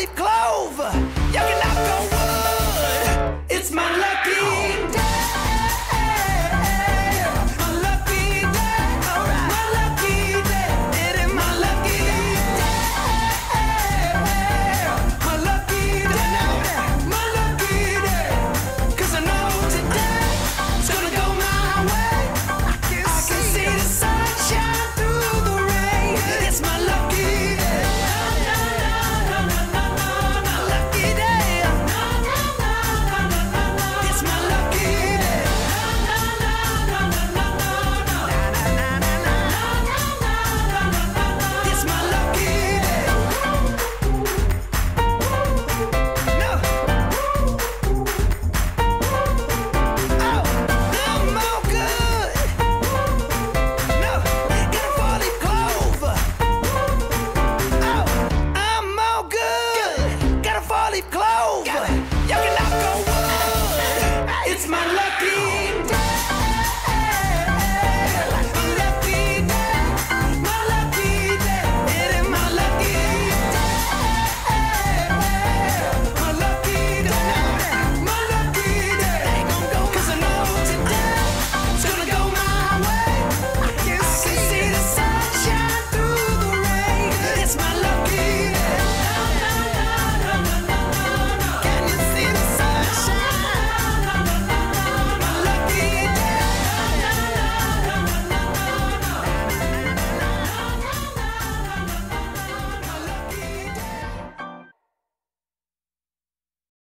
leave